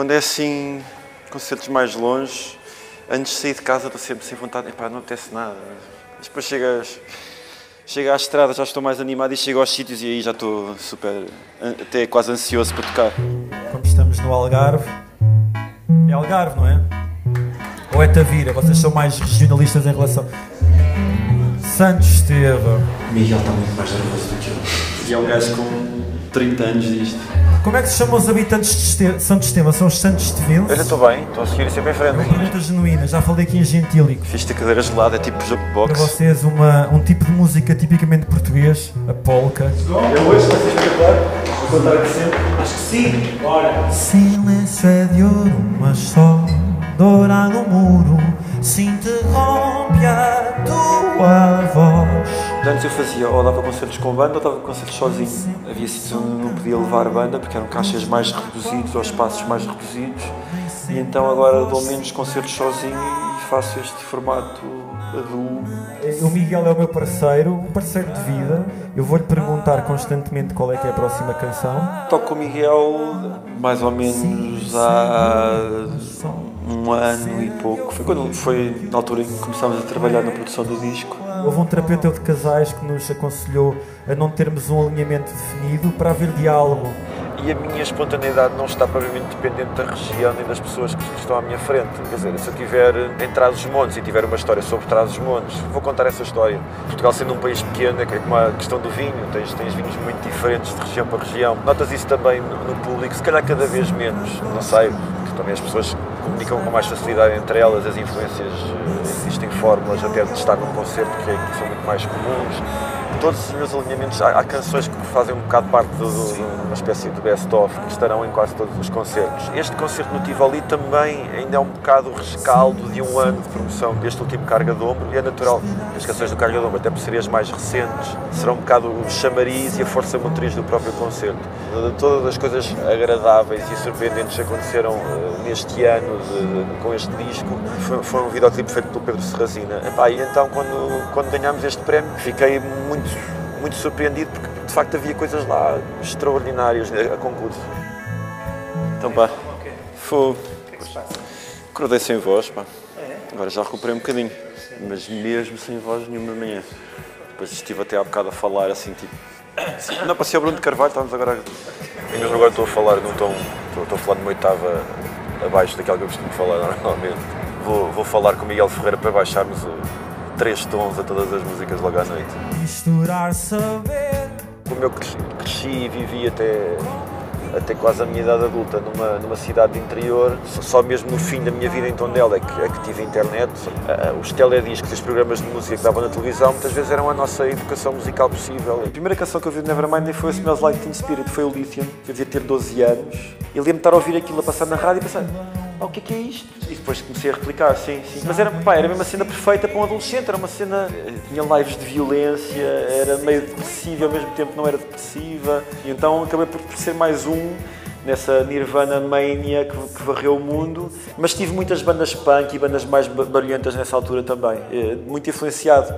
quando é assim, concertos mais longe, antes de sair de casa estou sempre sem vontade, epá, não apetece nada. Mas depois chegas, chega à estrada, já estou mais animado e chego aos sítios e aí já estou super, até quase ansioso para tocar. Quando estamos no Algarve, é Algarve, não é? Ou é Tavira? Vocês são mais regionalistas em relação. Santos Esteva. Miguel está muito mais nervoso do que eu. E é um gajo com 30 anos disto. Como é que se chamam os habitantes de Este... Santos Esteva? São os Santos Estevenses? Eu já estou bem, estou a seguir sempre em frente. Uma pergunta genuína, já falei aqui em gentílico. Fiz-te a cadeira gelada, é tipo jogo de Para boxe. vocês, uma, um tipo de música tipicamente português, a polca. Eu hoje vai ser espetacular. Vou contar aqui sempre. Acho que sim. Bora. Silêncio é de ouro, mas só dourado no muro se interrompe a tua voz. Antes eu fazia, ou dava concertos com banda ou dava concertos sozinho. Havia sítios onde não podia levar banda porque eram caixas mais reduzidos ou espaços mais reduzidos. E então agora dou menos concertos sozinho e faço este formato a duo. O Miguel é o meu parceiro, um parceiro de vida. Eu vou-lhe perguntar constantemente qual é que é a próxima canção. Toco com o Miguel mais ou menos há um ano e pouco. Foi, quando, foi na altura em que começámos a trabalhar na produção do disco. Houve um terapeuta de casais que nos aconselhou a não termos um alinhamento definido para haver diálogo. E a minha espontaneidade não está propriamente dependente da região nem das pessoas que estão à minha frente. Quer dizer, se eu estiver em Trás-os-Montes e tiver uma história sobre Trás-os-Montes, vou contar essa história. Portugal sendo um país pequeno, é como a questão do vinho, tens, tens vinhos muito diferentes de região para região. Notas isso também no, no público, se calhar cada vez menos, não sei, porque também as pessoas comunicam com mais facilidade entre elas, as influências, eh, existem fórmulas até de estar num concerto que, é- que são muito mais comuns. Todos os meus alinhamentos, há, há canções que fazem um bocado parte de uma espécie de best-of que estarão em quase todos os concertos. Este concerto no Tivoli também ainda é um bocado o rescaldo de um ano de promoção deste último Carga de Ombro e é natural. As canções do Carga de Ombro, até por serem as mais recentes, serão um bocado o chamariz e a força motriz do próprio concerto. De Todas as coisas agradáveis e surpreendentes que aconteceram eh, neste ano de- de- com este disco foi, foi um videoclipe feito pelo Pedro Serrazina. Epá, e então, quando, quando ganhámos este prémio, fiquei muito, muito surpreendido porque de facto havia coisas lá extraordinárias a concurso. Então, pá, foi. Acordei sem voz, pá. Agora já recuperei um bocadinho, mas mesmo sem voz nenhuma de manhã. Depois estive até há bocado a falar assim, tipo. assim, Não, passei ao Bruno de Carvalho, estávamos agora. E mesmo agora estou a falar num tom. Estou, estou a falar numa oitava abaixo daquela que eu costumo falar normalmente. Vou, vou falar com o Miguel Ferreira para baixarmos o, três tons a todas as músicas logo à noite. Misturar saber. Como eu cresci, cresci e vivi até, até quase a minha idade adulta numa, numa cidade de interior, só- mesmo no fim da minha vida em Tondela é que, é que tive internet. Os telediscos e os programas de música que davam na televisão muitas vezes eram a nossa educação musical possível. A primeira canção que eu vi de Nevermind nem foi o Smells Like Teen Spirit, foi o Lithium. Eu devia ter 12 anos. E lembro-me de estar a ouvir aquilo a passar na rádio e pensar, ah, o que é que é isto? Depois comecei a replicar, sim, sim. Mas era, pá, era mesmo uma cena perfeita para um adolescente, era uma cena. eh, Tinha lives de violência, era meio depressiva e ao mesmo tempo não era depressiva. E então acabei por ser mais um nessa Nirvana mania que, que varreu o mundo. Mas tive muitas bandas punk e bandas mais ba- barulhentas nessa altura também. eh, Muito influenciado,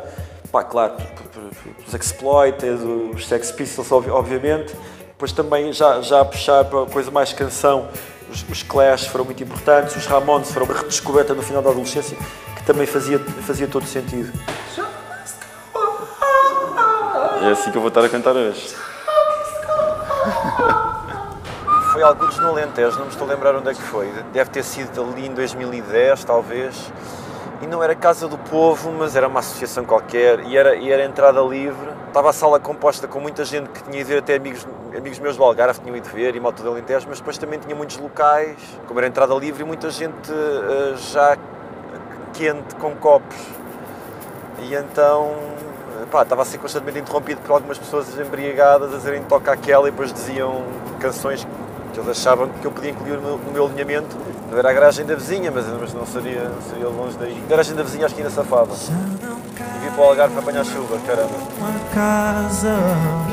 pá, claro, pelos Exploited, os Sex Pistols, obvi- obviamente. Depois também já, já a puxar para coisa mais canção, os, os Clash foram muito importantes, os Ramones foram uma redescoberta no final da adolescência, que também fazia, fazia todo sentido. É assim que eu vou estar a cantar hoje. Foi alguns no Alentejo, não me estou a lembrar onde é que foi. Deve ter sido ali em 2010, talvez. E não era Casa do Povo, mas era uma associação qualquer e era, e era entrada livre. Estava a sala composta com muita gente que tinha ido ver, até amigos, amigos meus do Algarve tinham ido ver e malta do Alentejo, mas depois também tinha muitos locais, como era entrada livre, e muita gente eh, já quente com copos. E então, pá, estava a ser constantemente interrompido por algumas pessoas embriagadas a dizerem toca aquela e depois diziam canções eles achavam que eu podia incluir no meu, no meu alinhamento. Não era a garagem da vizinha, mas, mas não seria, seria longe daí. A garagem da vizinha acho que ainda safava. E vim para o Algarve para apanhar chuva, caramba. Uma casa.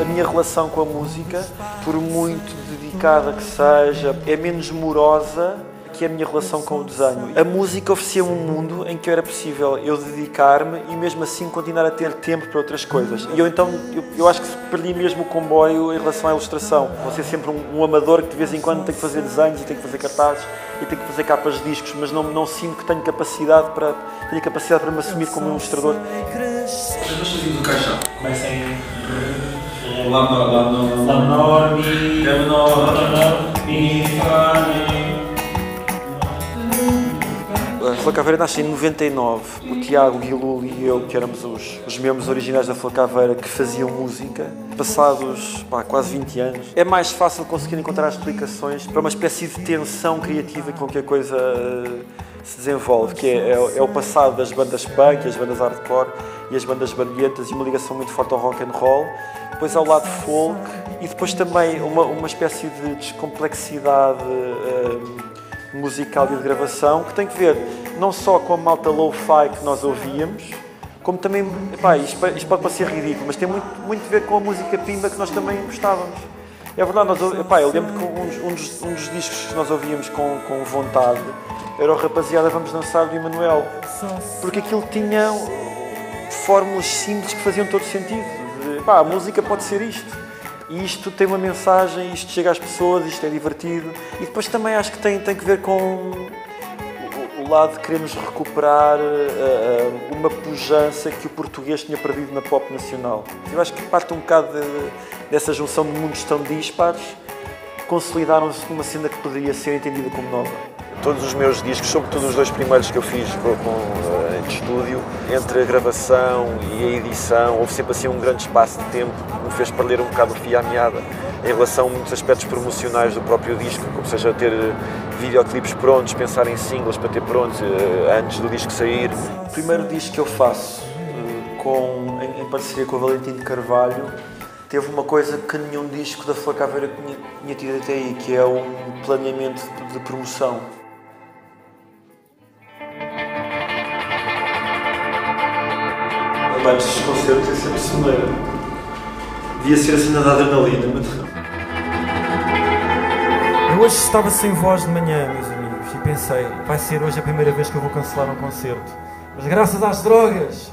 A minha relação com a música, por muito dedicada que seja, é menos morosa que é a minha relação com o desenho. A música oferecia-me um mundo em que era possível eu dedicar-me e mesmo assim continuar a ter tempo para outras coisas. E eu então, eu, eu acho que perdi mesmo o comboio em relação à ilustração. Vou ser sempre um, um, amador que de vez em quando tem que fazer desenhos e tem que fazer cartazes e tem que fazer capas de discos, mas não, não sinto que tenho capacidade para, tenho capacidade para me assumir como um ilustrador. Caixão. Comecem Lá menor, Lá menor, Lá menor, Mi, menor, Mi, Fá, Mi. Flacaveira nasce em 99. O Tiago, Guilul e eu, que éramos os, os membros originais da Flacaveira que faziam música, passados pá, quase 20 anos, é mais fácil conseguir encontrar explicações para uma espécie de tensão criativa com que a coisa eh, se desenvolve, que é, é, é o passado das bandas punk, as bandas hardcore e as bandas barulhentas e uma ligação muito forte ao rock and roll depois ao lado folk e depois também uma, uma espécie de descomplexidade uh, musical e de gravação que tem que ver não só com a malta low-fi que nós ouvíamos, como também, epá, isto, isto, pode parecer ridículo, mas tem muito, muito a ver com a música pimba que nós também gostávamos. É verdade, nós, epá, eu lembro que um, um, dos, um dos discos que nós ouvíamos com, com vontade era o Rapaziada Vamos Dançar do Emanuel, porque aquilo tinha fórmulas simples que faziam todo sentido pá, a música pode ser isto. E isto tem uma mensagem, isto chega às pessoas, isto é divertido. E depois também acho que tem, tem que ver com o, lado de queremos recuperar uh, uma pujança que o português tinha perdido na pop nacional. Eu acho que parte um bocado de, dessa junção de mundos tão dispares, consolidaram-se numa cena que poderia ser entendida como nova todos os meus discos, sobretudo os dois primeiros que eu fiz com, com, eh, de estúdio, entre a gravação e a edição, houve sempre assim um grande espaço de tempo que me fez perder um bocado o fio à meada em relação a muitos aspectos promocionais do próprio disco, como seja ter eh, videoclipes prontos, pensar em singles para ter prontos eh, antes do disco sair. O primeiro disco que eu faço com, em, em parceria com o Valentim de Carvalho teve uma coisa que nenhum disco da Flacaveira tinha, tinha tido até aí, que é um planeamento de promoção. Antes dos concertos é sempre soneira. Devia ser assim na adrenalina, mas Eu hoje estava sem voz de manhã, meus amigos, e pensei, vai ser hoje a primeira vez que eu vou cancelar um concerto. Mas graças às drogas!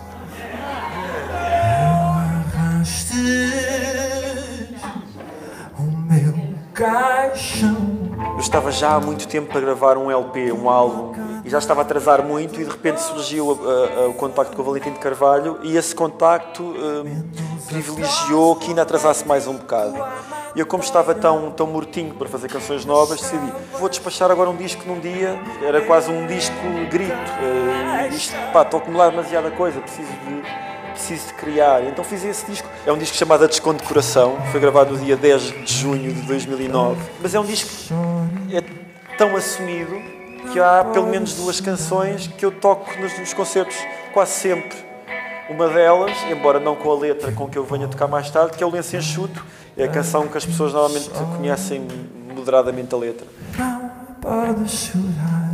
o meu caixão. Eu estava já há muito tempo para gravar um LP, um álbum, e já estava a atrasar muito e de repente surgiu o contacto com o Valentim de Carvalho e esse contacto um, privilegiou que ainda atrasasse mais um bocado. E eu como estava tão, tão mortinho para fazer canções novas, decidi, vou despachar agora um disco num dia, era quase um disco grito, uh, isto, pá, estou a acumular demasiada coisa, preciso de preciso de criar. Então fiz esse disco. É um disco chamado A Descondecoração, foi gravado no dia 10 de junho de 2009. Mas é um disco é tão assumido que há pelo menos duas canções que eu toco nos, nos concertos quase sempre. Uma delas, embora não com a letra com que eu venho a tocar mais tarde, que é o Lenço Enxuto. É a canção que as pessoas normalmente conhecem moderadamente a letra. Não pode chorar.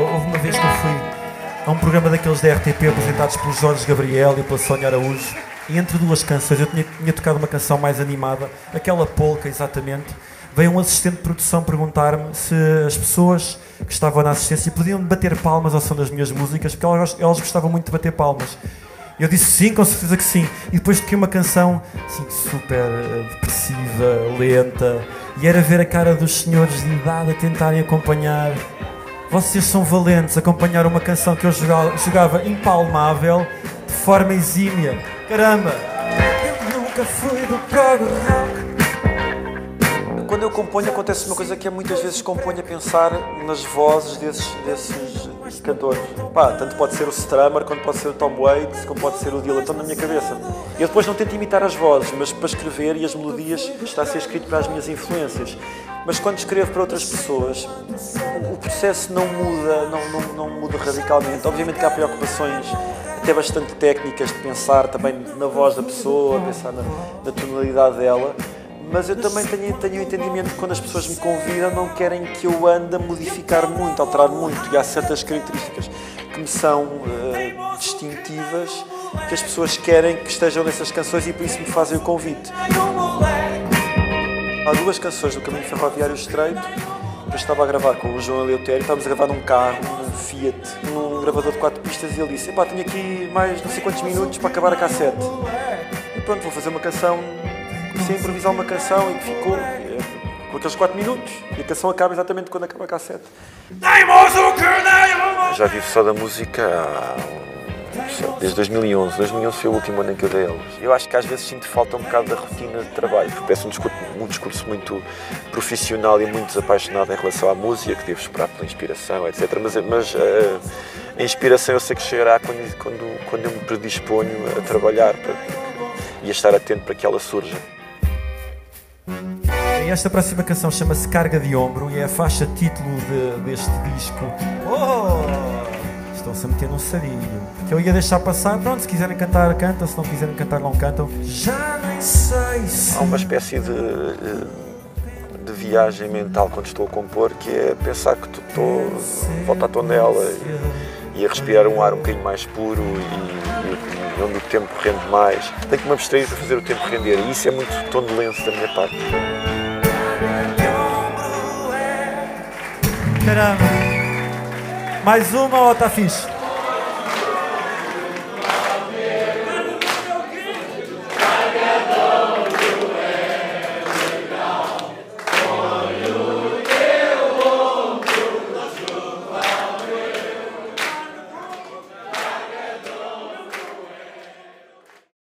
Houve uma vez que eu fui a um programa daqueles da RTP apresentados pelo Jorge Gabriel e pela Sónia Araújo. E entre duas canções, eu tinha, tinha tocado uma canção mais animada, aquela polca exatamente veio um assistente de produção perguntar-me se as pessoas que estavam na assistência podiam bater palmas ao som das minhas músicas, porque elas, elas gostavam muito de bater palmas. Eu disse sim, com certeza que sim. E depois toquei uma canção assim, super uh, depressiva, lenta, e era ver a cara dos senhores de idade a tentarem acompanhar. Vocês são valentes, acompanhar uma canção que eu jogava, jogava impalmável de forma exímia. Caramba! Eu nunca fui do prog rock quando eu componho acontece uma coisa que é muitas vezes componho a pensar nas vozes desses, desses cantores. Pá, tanto pode ser o Strummer, quanto pode ser o Tom Waits, como pode ser o Dylan, estão na minha cabeça. Eu depois não tento imitar as vozes, mas para escrever e as melodias está a ser escrito para as minhas influências. Mas quando escrevo para outras pessoas, o processo não muda, não, não, não muda radicalmente. Obviamente que há preocupações até bastante técnicas de pensar também na voz da pessoa, pensar na, na tonalidade dela mas eu também tenho, tenho o entendimento que quando as pessoas me convidam não querem que eu ande a modificar muito, alterar muito. E há certas características que me são uh, distintivas que as pessoas querem que estejam nessas canções e por isso me fazem o convite. Há duas canções do Caminho Ferroviário Estreito depois estava a gravar com o João Eleutério, estávamos a gravar num carro, num Fiat, num gravador de quatro pistas e ele disse, epá, tenho aqui mais não sei quantos minutos para acabar a cassete. E pronto, vou fazer uma canção, comecei a improvisar uma canção e que ficou é, com aqueles quatro minutos. E a canção acaba exatamente quando acaba a cassete. Já vivo só da música há, desde 2011. 2011 foi o último ano em que eu dei aulas. Eu acho que às vezes sinto falta um bocado da rotina de trabalho, porque parece um discurso, um discurso muito profissional e muito desapaixonado em relação à música, que devo esperar pela inspiração, etc. Mas, mas uh, a inspiração eu sei que chegará quando, quando, quando eu me predisponho a trabalhar para, e a estar atento para que ela surja. Esta próxima canção chama-se Carga de Ombro e é a faixa título de, deste disco. Oh! Estão-se a meter num sarilho. Que eu ia deixar passar, pronto, se quiserem cantar, cantam, se não quiserem cantar, não cantam. Já nem sei se. Há uma espécie de, de viagem mental quando estou a compor que é pensar que estou volta à tonela e, e a respirar um ar um bocadinho mais puro e, e onde o tempo rende mais. Tenho que me abstrair para fazer o tempo render e isso é muito tom de lenço da minha parte. Caramba! Mais uma ou está fixe?